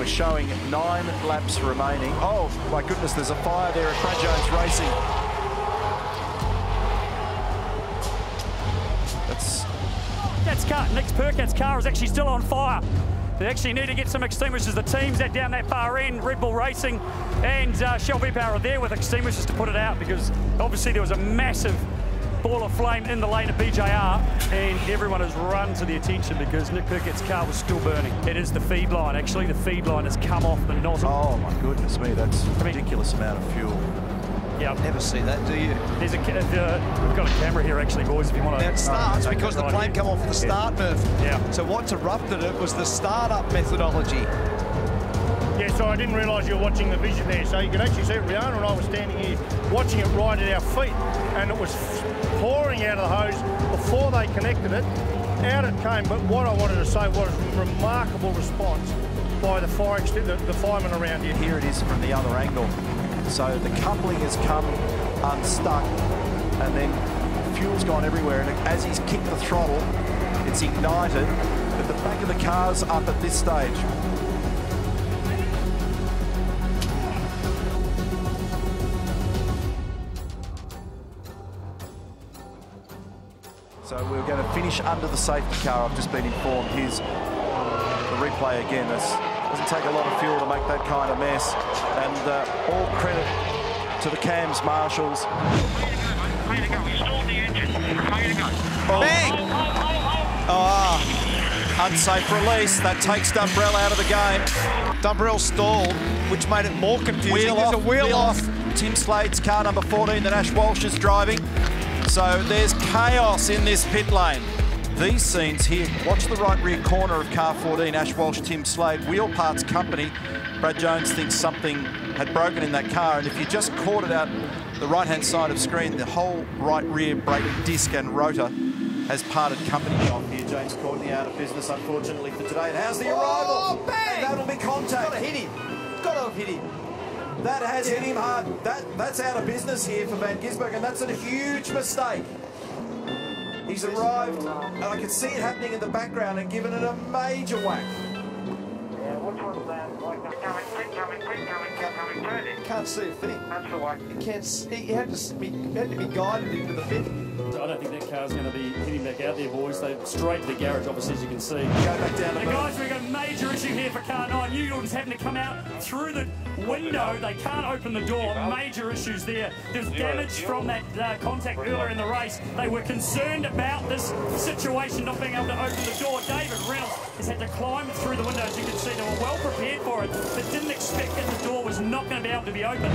We're showing nine laps remaining. Oh, my goodness, there's a fire there at Brad Racing. That's That's car. Nick Percat's car is actually still on fire. They actually need to get some extinguishers. The teams that down that far end, Red Bull Racing and uh, Shell V-Power are there with extinguishers to put it out because obviously there was a massive ball of flame in the lane of BJR and everyone has run to the attention because Nick Percat's car was still burning. It is the feed line. Actually, the feed line has come off the nozzle. Oh, my goodness me, that's a ridiculous amount of fuel. Yeah, Never see that, do you? there's a uh, we've got a camera here actually, boys. If you want to. Now it starts because the flame come off the start, Murph. Yeah. So what interrupted it was the start-up methodology. Yeah, so I didn't realise you were watching the vision there. So you could actually see it. Riana and I were standing here watching it right at our feet, and it was pouring out of the hose before they connected it. Out it came. But what I wanted to say was a remarkable response by the fire the, the firemen around here. Here it is from the other angle. So the coupling has come unstuck and then fuel's gone everywhere. And as he's kicked the throttle, it's ignited, but the back of the car's up at this stage. So we're going to finish under the safety car. I've just been informed. Here's the replay again. This doesn't take a lot of fuel to make that kind of mess. And uh, all credit to the cams marshals. Way to go. He stalled the engine. Way to go. Bang! Ah, unsafe release. That takes Dumbrell out of the game. Dumbrell stalled, which made it more confusing. Wheel There's off, a wheel, off. Tim Slade's car number 14 that Ash Walsh is driving. So there's chaos in this pit lane. These scenes here, watch the right rear corner of car 14, Ash Walsh, Tim Slade, Wheel Parts Company. Brad Jones thinks something had broken in that car, and if you just caught it out the right-hand side of screen, the whole right rear brake disc and rotor has parted company off here. James Courtney out of business, unfortunately, for today. And how's the arrival? Oh, bang! And that'll be contact. Gotta hit him. Gotta have hit him. That has hit him hard. That that's out of business here for Van Gisbergen, and that's a huge mistake. He's arrived, and I can see it happening in the background and given it a major whack. Yeah, which one's that? Like, coming, quick coming, quick coming, coming. Turn it. Can't see a thing. That's the way. He can't. See, he had to be, he had to be guided into the pit. I don't think that car's going to be hitting back out there, boys. They straight to the garage, obviously, as you can see. Go back down The guys, we've got a major issue here for car nine. New York's having to come out through the window. They can't open the door. Major issues there. There's damage from that uh, contact earlier in the race. They were concerned about this situation, not being able to open the door. David Reynolds has had to climb through the window, as you can see. They were well prepared for it, but didn't expect that the door was not going to be able to be opened.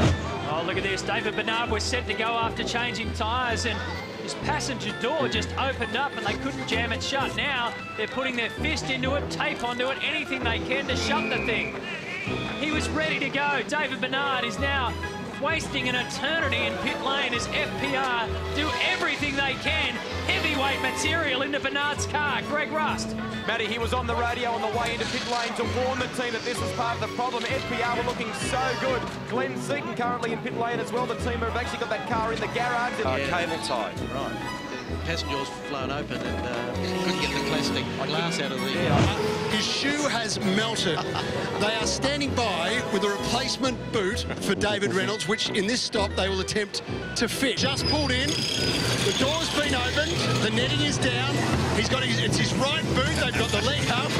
Oh, look at this. David Besnard was set to go after changing tyres and his passenger door just opened up and they couldn't jam it shut. Now they're putting their fist into it, tape onto it, anything they can to shut the thing. He was ready to go. David Besnard is now wasting an eternity in pit lane as FPR do everything they can. Heavyweight material into Besnard's car. Greg Rust. Matty, he was on the radio on the way into pit lane to warn the team that this was part of the problem. FPR were looking so good. Glenn Seaton currently in pit lane as well. The team have actually got that car in the garage. uh, cable tie. Right. Passenger's flown open and uh, couldn't get the plastic glass out of the. His shoe has melted. they are standing by with a replacement boot for David Reynolds, which in this stop they will attempt to fit. Just pulled in. The door's been opened. The netting is down. He's got his, it's his right boot. They've got the leg up.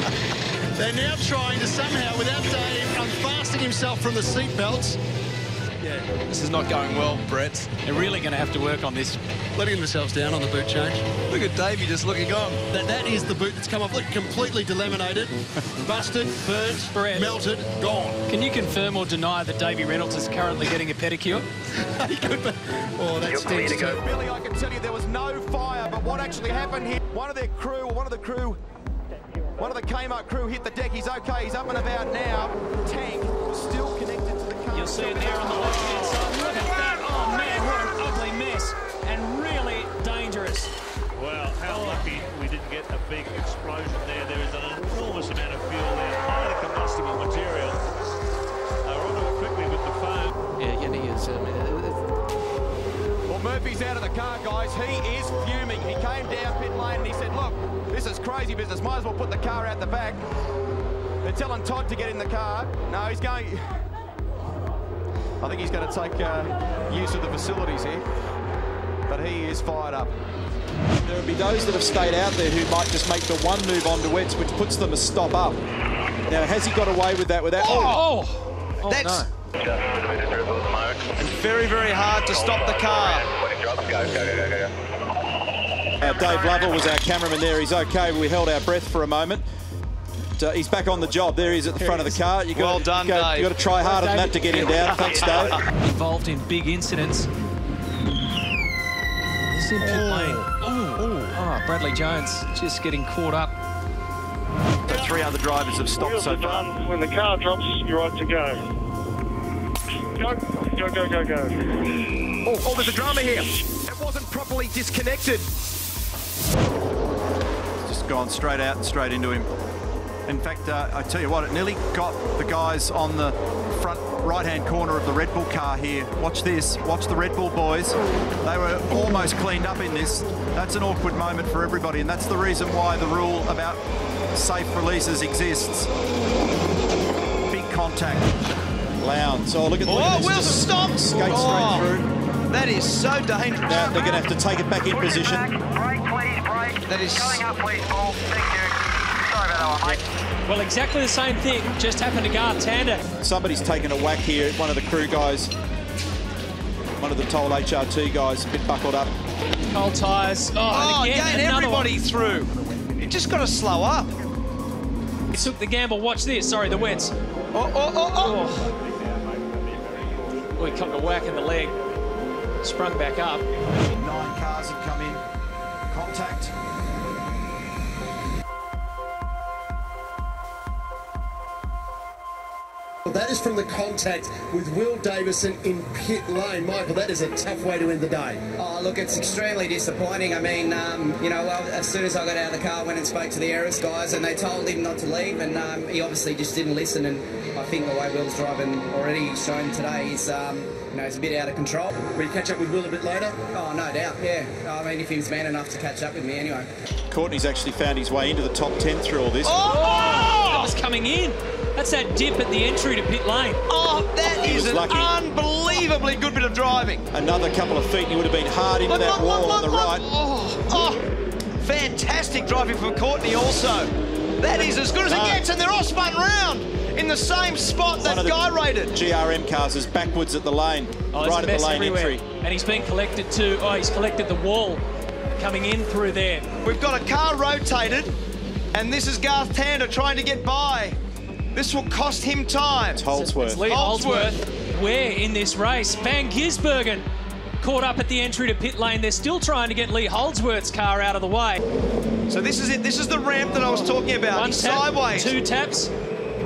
They're now trying to somehow, without Dave unfastening himself from the seat belts, This is not going well, Brett. They're really going to have to work on this. Letting themselves down on the boot change. Look at Davey just looking on. That, that is the boot that's come off, look, completely delaminated, busted, burnt, Brett. melted, gone. Can you confirm or deny that Davey Reynolds is currently getting a pedicure? He could be- oh, that stinks too. Billy, I can tell you there was no fire, but what actually happened here, one of their crew, one of the crew, one of the Kmart crew hit the deck. He's okay, he's up and about now. Tank still connected to the car. You'll see it there on the left-hand side. He is fuming. He came down pit lane and he said, look, this is crazy business. Might as well put the car out the back. They're telling Todd to get in the car. No, he's going. I think he's going to take uh, use of the facilities here. But he is fired up. There will be those that have stayed out there who might just make the one move onto Wets, which puts them a stop up. Now, has he got away with that without... Oh! oh That's no. And very, very hard to stop the car. Uh, Dave Lovell was our cameraman there. He's okay. We held our breath for a moment. Uh, he's back on the job. There he is at the front of the car. You got Well done, Dave. You got to try harder than that to get him down. Thanks, Dave. Involved in big incidents. He's in pit lane. Oh, Bradley Jones just getting caught up. The three other drivers have stopped so far. When the car drops, you're right to go. Go, go, go, go. Oh, oh, there's a drama here. It wasn't properly disconnected. Just gone straight out and straight into him. In fact, uh, I tell you what, it nearly got the guys on the front right-hand corner of the Red Bull car here. Watch this. Watch the Red Bull boys. They were almost cleaned up in this. That's an awkward moment for everybody, and that's the reason why the rule about safe releases exists. Big contact. Lowndes. Oh, look at, look Oh, this. Wilson, Just stop! Skate Oh. straight through. That is so dangerous. Now they're going to have to take it back in position. Brake, please, brake. That is- Going up, please, Paul. Thank you. Sorry about that one, mate. Well, exactly the same thing just happened to Garth Tander. Somebody's taken a whack here. One of the crew guys, one of the Toll HRT guys, a bit buckled up. Cold tyres. Oh, Oh, and again, again, another everybody through. You just got to slow up. one. He took the gamble. Watch this. Sorry, the wets. Oh, oh, oh, oh. Oh, he copped a whack in the leg. Sprung back up. Nine cars have come in. Contact. Well, that is from the contact with Will Davison in pit lane. Michael, that is a tough way to end the day. Oh, look, it's extremely disappointing. I mean, um, you know, well, as soon as I got out of the car, I went and spoke to the Eris guys, and they told him not to leave, and um, he obviously just didn't listen. And I think the way Will's driving already shown today is, um, you know, he's a bit out of control. Will you catch up with Will a bit later? Oh, no doubt, yeah. I mean, if he was man enough to catch up with me anyway. Courtney's actually found his way into the top 10 through all this. Oh! That was coming in. That's that dip at the entry to pit lane. Oh, that He is an lucky. unbelievably good bit of driving. Another couple of feet and he would have been hard into Look, that look, wall look, on the look, right. Oh, oh, fantastic driving from Courtney also. That is as good as it gets, and they're all spun round in the same spot One that guy rated. GRM cars is backwards at the lane, Oh, right at the lane everywhere. entry. And he's been collected too. Oh, he's collected the wall coming in through there. We've got a car rotated, and this is Garth Tander trying to get by. This will cost him time. It's Holdsworth. It's Lee Holdsworth. Holdsworth. Where in this race? Van Gisbergen caught up at the entry to pit lane. They're still trying to get Lee Holdsworth's car out of the way. So this is it. This is the ramp that I was talking about. One tap, sideways, two taps.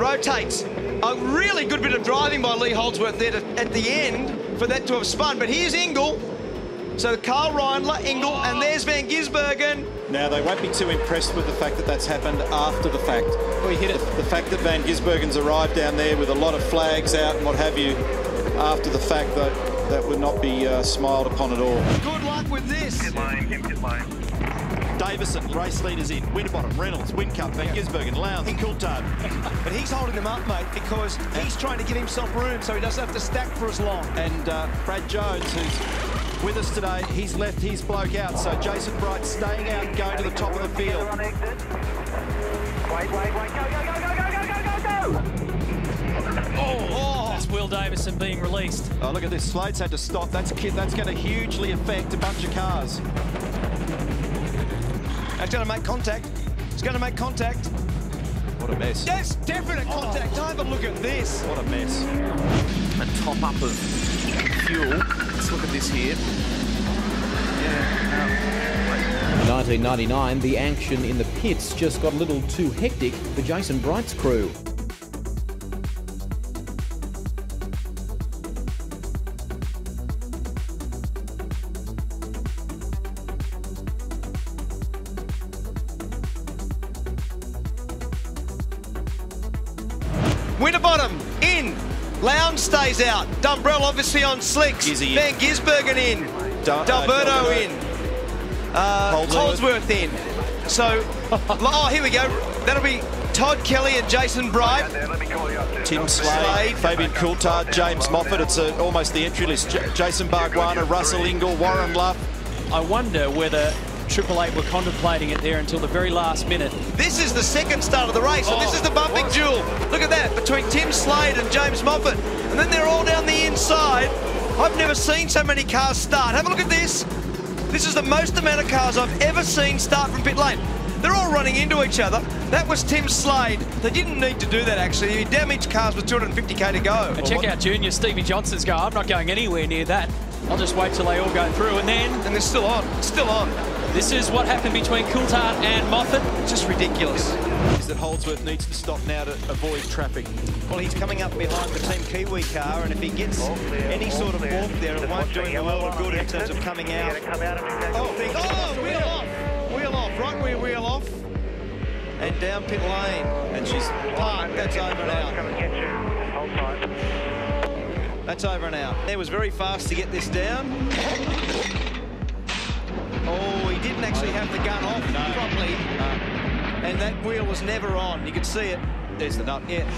Rotates. A really good bit of driving by Lee Holdsworth there to, at the end for that to have spun. But here's Ingall. So Karl Reindler, Ingall, and there's Van Gisbergen. Now, they won't be too impressed with the fact that that's happened after the fact. He hit it. The fact that Van Gisbergen's arrived down there with a lot of flags out and what have you, after the fact, that, that would not be uh, smiled upon at all. Good luck with this. Pit lane, in pit lane. Davison, race leaders in. Winterbottom, Reynolds, Whincup, Van Gisbergen, Lowndes, Coulthard. But he's holding them up, mate, because he's trying to give himself room so he doesn't have to stack for as long. And uh, Brad Jones, who's with us today, he's left his bloke out. So Jason Bright staying out and going to the top of the field. Wait, wait, wait. Go, go, go, go, go, go, go, go, go! Oh, that's Will Davison being released. Oh, look at this. Slade's had to stop. That's ki- that's going to hugely affect a bunch of cars. That's going to make contact. It's going to make contact. What a mess. Yes, definite contact. Oh. Have a look at this. What a mess. a top up of fuel. Let's look at this here. 1999, the action in the pits just got a little too hectic for Jason Bright's crew. Winterbottom in. Lowndes stays out. Dumbrell obviously on slicks. Gizzy in. Van Gisbergen in. Da- uh, D'Alberto D'Alberto. in. Uh, Holdsworth. Holdsworth in. So, oh, here we go. That'll be Todd Kelly and Jason Bright. Tim Slade, Fabian Coulthard, James Moffat. It's a, almost the entry list. J Jason Bargwanna, Russell Ingall, Warren Luff. I wonder whether Triple Eight were contemplating it there until the very last minute. This is the second start of the race, and this is the bumping duel. Look at that, between Tim Slade and James Moffat. And then they're all down the inside. I've never seen so many cars start. Have a look at this. This is the most amount of cars I've ever seen start from pit lane. They're all running into each other. That was Tim Slade. They didn't need to do that, actually. He damaged cars with 250k to go. And check out Junior Stevie Johnson's go. I'm not going anywhere near that. I'll just wait till they all go through and then... And they're still on. Still on. This is what happened between Coulthard and Moffat. Just ridiculous. Is that Holdsworth needs to stop now to avoid trapping. Well, he's coming up behind the Team Kiwi car, and if he gets any sort of walk there, it won't do him a world of good in terms of coming out. Oh, oh wheel off. Wheel off. Right rear wheel off. And down pit lane. And she's parked. That's over and out. That's over and out. It was very fast to get this down. Oh, he didn't actually have the gun off properly. And that wheel was never on. You could see it. There's the nut. Yeah.